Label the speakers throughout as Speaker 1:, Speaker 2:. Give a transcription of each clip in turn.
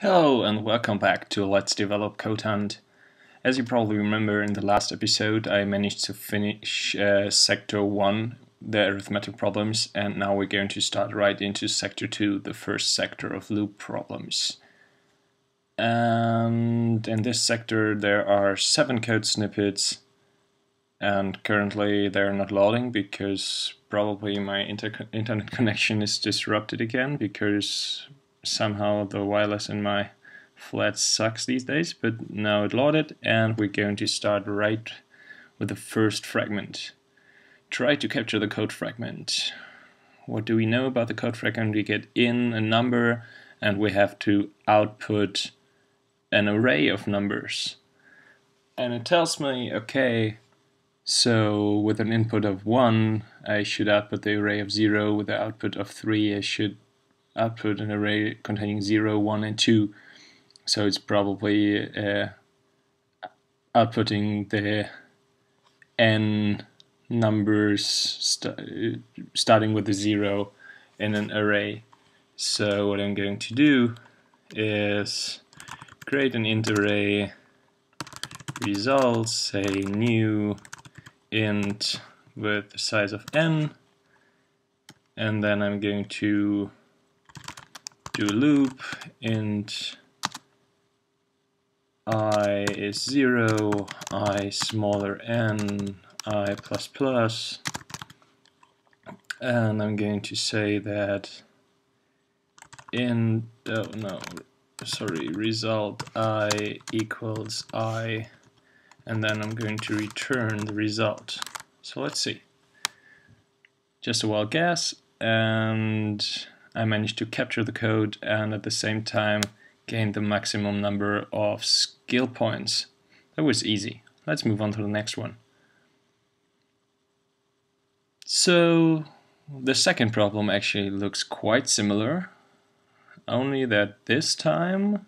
Speaker 1: Hello and welcome back to Let's Develop Code Hunt. As you probably remember in the last episode I managed to finish uh, Sector 1, the arithmetic problems, and now we're going to start right into Sector 2, the first sector of loop problems. And in this sector there are seven code snippets and currently they're not loading because probably my inter internet connection is disrupted again because somehow the wireless in my flat sucks these days, but now it loaded and we're going to start right with the first fragment. Try to capture the code fragment. What do we know about the code fragment? We get in a number and we have to output an array of numbers. And it tells me, okay, so with an input of 1, I should output the array of 0. With the output of 3, I should output an array containing 0, 1, and 2. So it's probably uh, outputting the n numbers st starting with the 0 in an array. So what I'm going to do is create an int array results, say new int with the size of n and then I'm going to do a loop int i is 0, i smaller n, i plus plus. And I'm going to say that in oh no sorry result i equals i. And then I'm going to return the result. So let's see. Just a wild guess and I managed to capture the code and at the same time gain the maximum number of skill points. That was easy. Let's move on to the next one. So the second problem actually looks quite similar, only that this time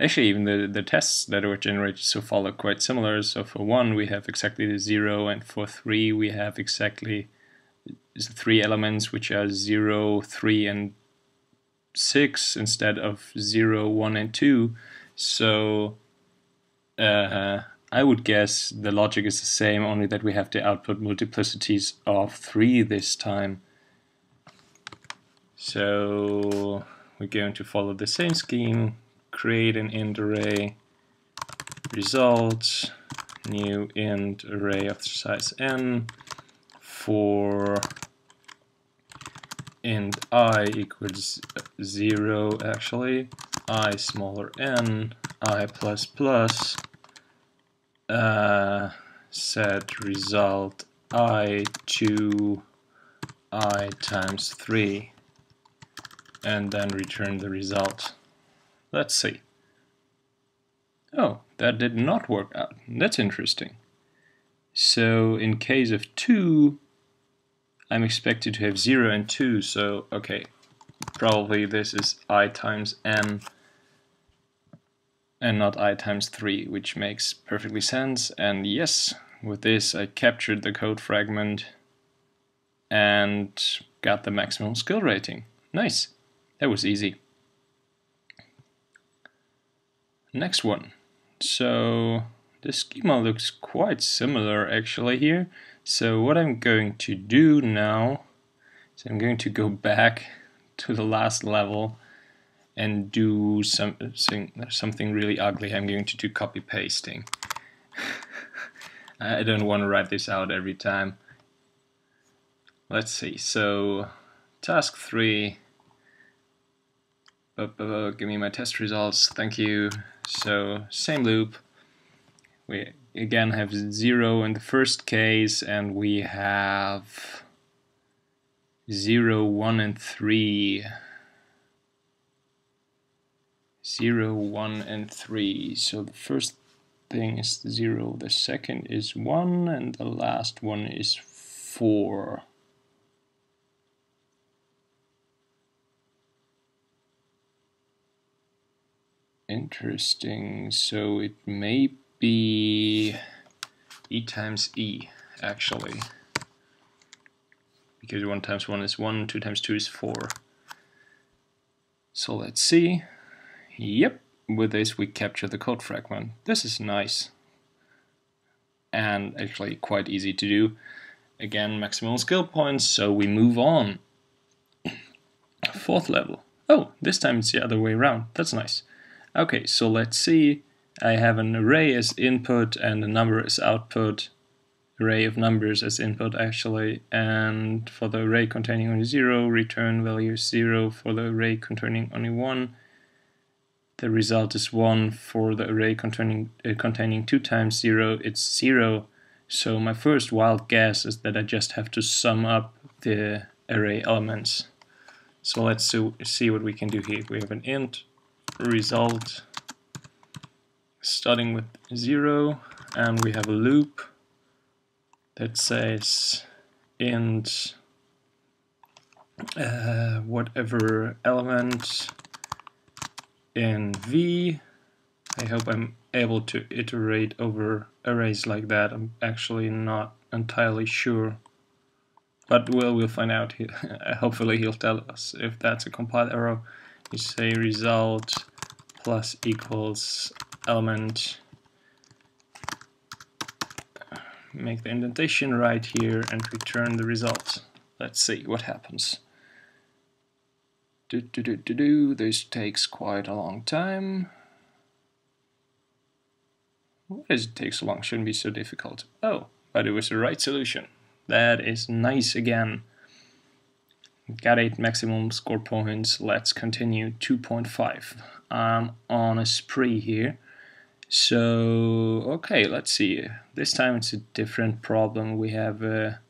Speaker 1: Actually, even the, the tests that were generated so far look quite similar. So for 1 we have exactly the 0, and for 3 we have exactly three elements which are 0, 3 and 6 instead of 0, 1 and 2. So uh, I would guess the logic is the same, only that we have the output multiplicities of 3 this time. So we're going to follow the same scheme, create an int array, result, new int array of size n for int i equals 0 actually, i smaller n, i plus plus, uh, set result i to i times 3 and then return the result. Let's see. Oh, that did not work out. That's interesting. So in case of 2, I'm expected to have 0 and 2, so okay, probably this is i times n and not i times 3, which makes perfectly sense. And yes, with this I captured the code fragment and got the maximum skill rating. Nice, that was easy. Next one. So the schema looks quite similar actually here. So what I'm going to do now is I'm going to go back to the last level and do something something really ugly. I'm going to do copy pasting. I don't want to write this out every time. Let's see. So task 3 give me my test results. Thank you. So same loop. We again have 0 in the first case and we have 0, 1 and 3. 0, 1 and 3. So the first thing is 0, the second is 1 and the last one is 4. Interesting. So it may be e times e, actually. Because 1 times 1 is 1, 2 times 2 is 4. So let's see. Yep, with this we capture the code fragment. This is nice. And actually quite easy to do. Again, maximum skill points, so we move on. Fourth level. Oh, this time it's the other way around. That's nice. Okay, so let's see. I have an array as input and a number as output. Array of numbers as input actually. And for the array containing only 0 return value 0 for the array containing only 1 the result is 1 for the array containing uh, containing 2 times 0 it's 0 so my first wild guess is that I just have to sum up the array elements. So let's see what we can do here. We have an int result starting with 0 and we have a loop that says int uh, whatever element in V. I hope I'm able to iterate over arrays like that. I'm actually not entirely sure. But well, we'll find out. Hopefully he'll tell us if that's a compile error. You say result plus equals element make the indentation right here and return the result. Let's see what happens. Do, do, do, do, do. This takes quite a long time. Why does it take so long? Shouldn't be so difficult. Oh, but it was the right solution. That is nice again. Got 8 maximum score points. Let's continue. 2.5. I'm on a spree here. So, okay, let's see. This time it's a different problem. We have a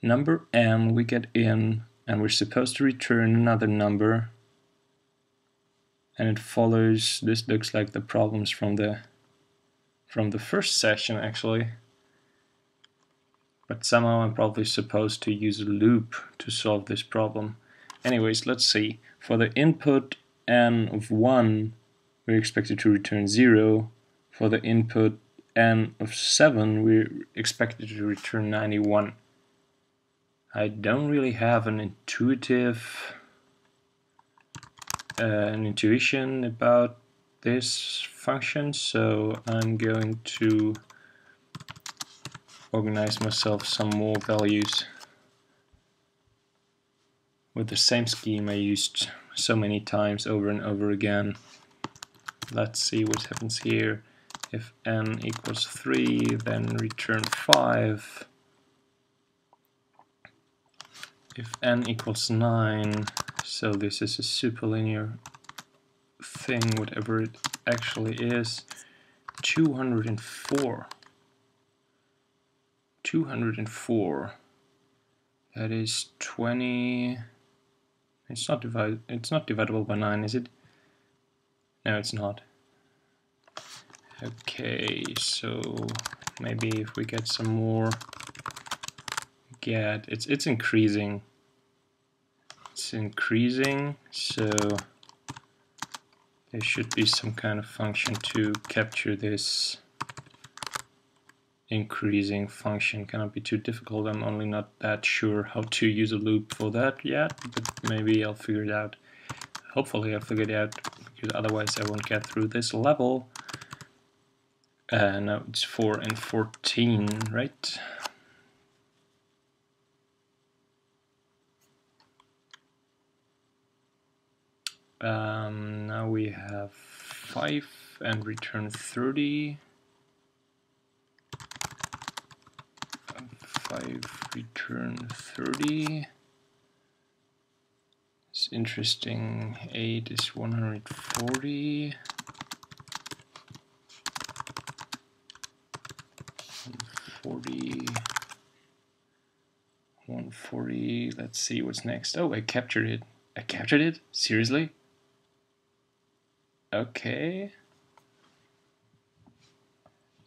Speaker 1: number n, we get in, and we're supposed to return another number. And it follows, this looks like the problems from the from the first session actually. But somehow I'm probably supposed to use a loop to solve this problem. Anyways, let's see. For the input n of 1, we're expected to return 0 for the input n of 7, we're expected to return 91. I don't really have an intuitive uh, an intuition about this function, so I'm going to organize myself some more values with the same scheme I used so many times over and over again. Let's see what happens here. If n equals 3, then return 5. If n equals 9, so this is a superlinear thing, whatever it actually is, 204. 204. That is 20. It's not divide. It's not divisible by 9, is it? No, it's not. Okay, so maybe if we get some more get it's it's increasing. It's increasing, so there should be some kind of function to capture this increasing function. Cannot be too difficult. I'm only not that sure how to use a loop for that yet, but maybe I'll figure it out. Hopefully I'll figure it out, because otherwise I won't get through this level. Uh, it's 4 and 14, right? Um, now we have 5 and return 30. 5 return 30. It's interesting. 8 is 140. 140 140 let's see what's next. Oh I captured it. I captured it? Seriously? Okay.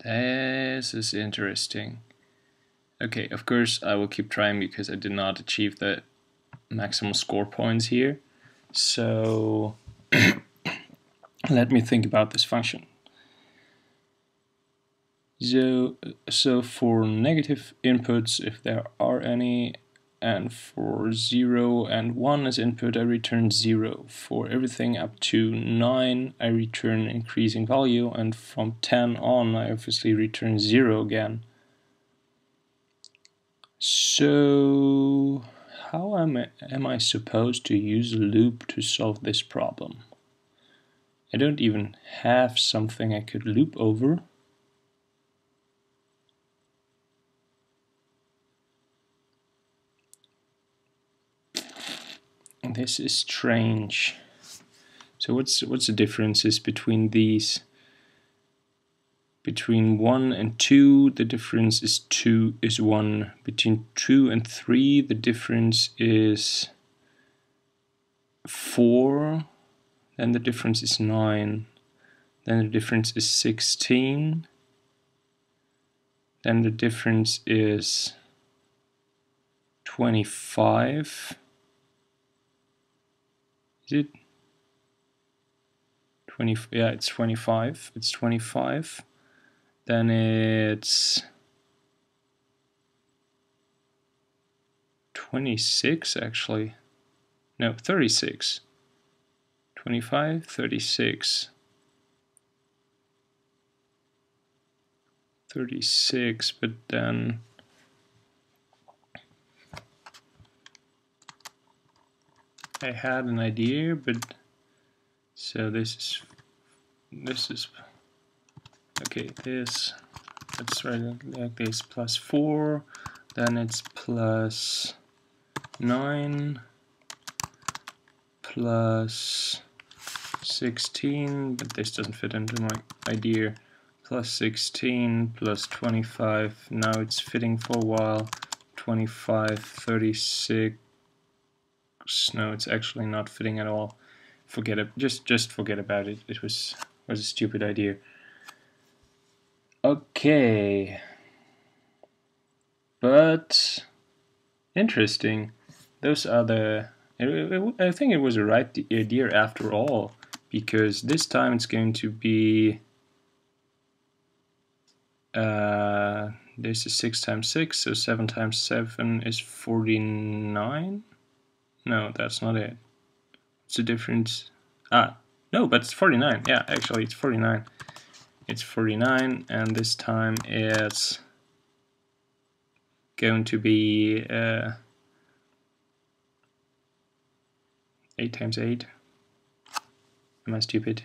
Speaker 1: This is interesting. Okay of course I will keep trying because I did not achieve the maximum score points here. So let me think about this function so, so for negative inputs, if there are any, and for 0 and 1 as input I return 0. For everything up to 9 I return increasing value and from 10 on I obviously return 0 again. So how am I, am I supposed to use a loop to solve this problem? I don't even have something I could loop over. This is strange. So what's what's the differences between these? Between 1 and 2 the difference is 2 is 1. Between 2 and 3 the difference is 4. Then the difference is 9. Then the difference is 16. Then the difference is 25. Is it? 20, yeah, it's 25. It's 25. Then it's 26 actually. No, 36. 25, 36. 36, but then I had an idea, but so this is this is okay. This let's write it like this: plus four, then it's plus nine, plus sixteen, but this doesn't fit into my idea. Plus 16 plus 25. Now it's fitting for a while. 25, 36 no, it's actually not fitting at all. Forget it. Just just forget about it. It was was a stupid idea. Okay. But interesting. Those are the. I think it was a right idea after all, because this time it's going to be. Uh, this is 6 times 6, so 7 times 7 is 49. No, that's not it. What's the difference? Ah, no, but it's 49. Yeah, actually it's 49. It's 49 and this time it's going to be uh, 8 times 8. Am I stupid?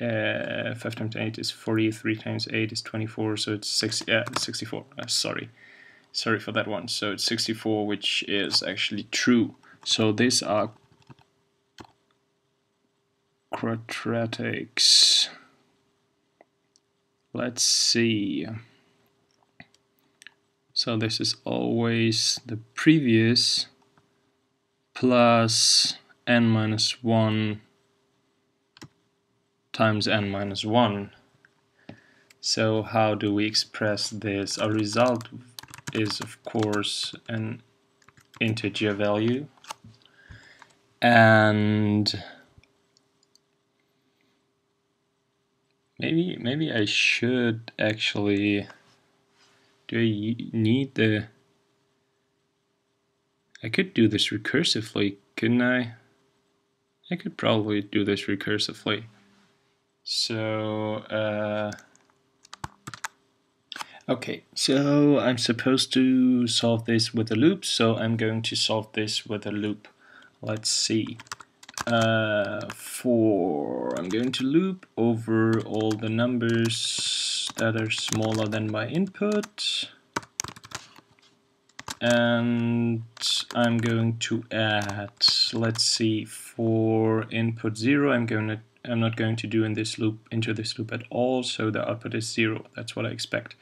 Speaker 1: Uh, 5 times 8 is 40, 3 times 8 is 24, so it's 6, yeah, 64. Uh, sorry. Sorry for that one. So it's 64, which is actually true. So these are quadratics. Let's see. So this is always the previous plus n minus 1 times n minus 1. So how do we express this? Our result is of course an integer value. And maybe maybe I should actually do I need the I could do this recursively couldn't I? I could probably do this recursively. So uh, Okay, so I'm supposed to solve this with a loop, so I'm going to solve this with a loop. Let's see. Uh, for I'm going to loop over all the numbers that are smaller than my input. And I'm going to add let's see for input 0 I'm going to I'm not going to do in this loop into this loop at all so the output is 0 that's what I expect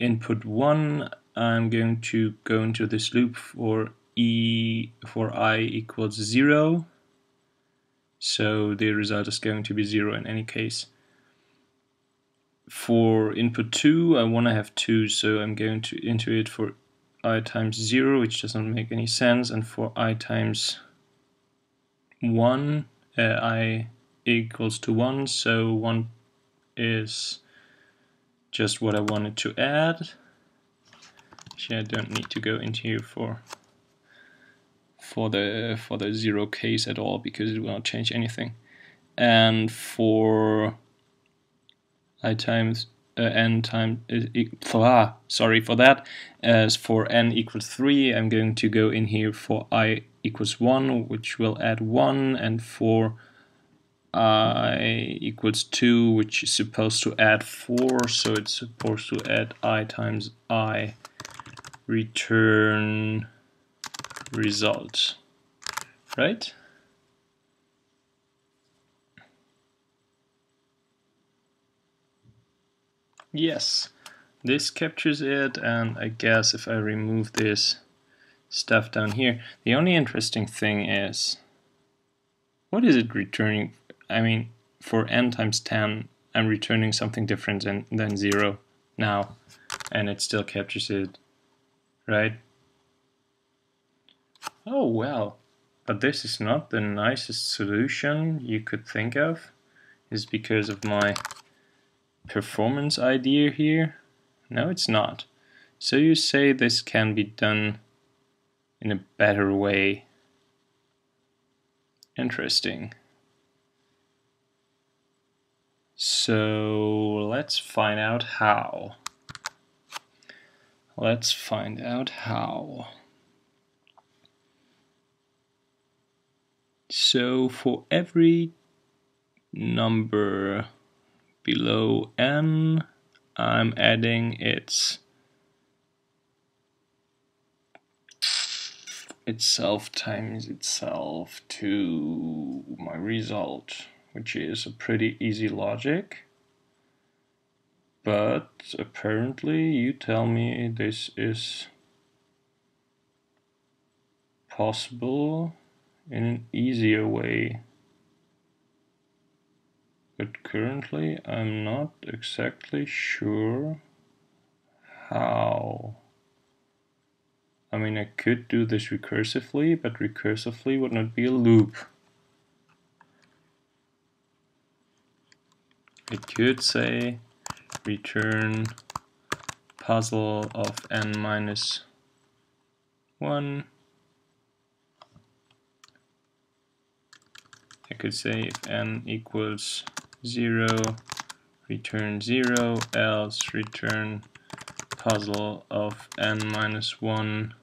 Speaker 1: input 1 I'm going to go into this loop for e for i equals 0 so the result is going to be 0 in any case. For input 2 I want to have 2 so I'm going to into it for i times 0 which doesn't make any sense and for i times 1 uh, i equals to 1 so 1 is just what I wanted to add. Actually, I don't need to go into here for for the for the zero case at all because it will not change anything. And for i times uh, n times uh, ah, sorry for that. As for n equals three, I'm going to go in here for i equals one, which will add one, and for i equals 2 which is supposed to add 4 so it's supposed to add i times i return result right? Yes this captures it and I guess if I remove this stuff down here the only interesting thing is what is it returning I mean, for n times 10, I'm returning something different than, than 0 now, and it still captures it, right? Oh, well, but this is not the nicest solution you could think of, is because of my performance idea here? No, it's not. So you say this can be done in a better way. Interesting. So let's find out how. Let's find out how. So for every number below n, I'm adding its itself times itself to my result which is a pretty easy logic. But apparently you tell me this is possible in an easier way. But currently I'm not exactly sure how. I mean, I could do this recursively, but recursively would not be a loop. It could say return puzzle of n minus 1 I could say if n equals 0 return 0 else return puzzle of n minus 1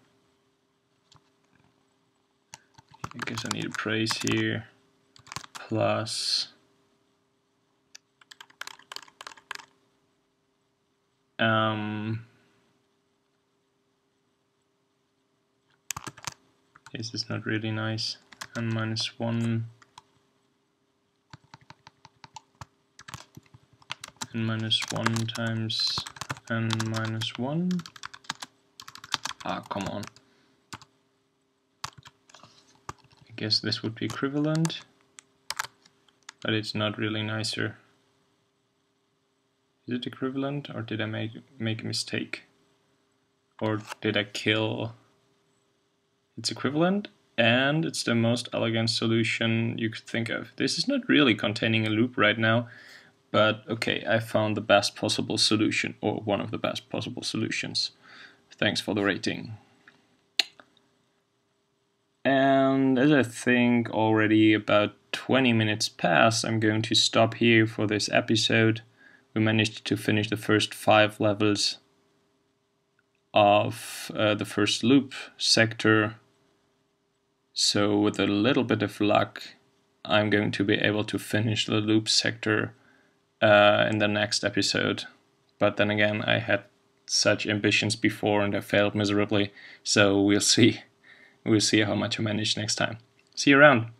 Speaker 1: I guess I need a brace here plus Um, this is not really nice. n minus 1 n minus 1 times n minus 1 ah come on. I guess this would be equivalent but it's not really nicer is it equivalent or did I make, make a mistake? Or did I kill? It's equivalent and it's the most elegant solution you could think of. This is not really containing a loop right now, but okay, I found the best possible solution, or one of the best possible solutions. Thanks for the rating. And as I think already about 20 minutes past, I'm going to stop here for this episode we managed to finish the first five levels of uh, the first loop sector. So with a little bit of luck, I'm going to be able to finish the loop sector uh, in the next episode. But then again, I had such ambitions before and I failed miserably. So we'll see. We'll see how much I manage next time. See you around.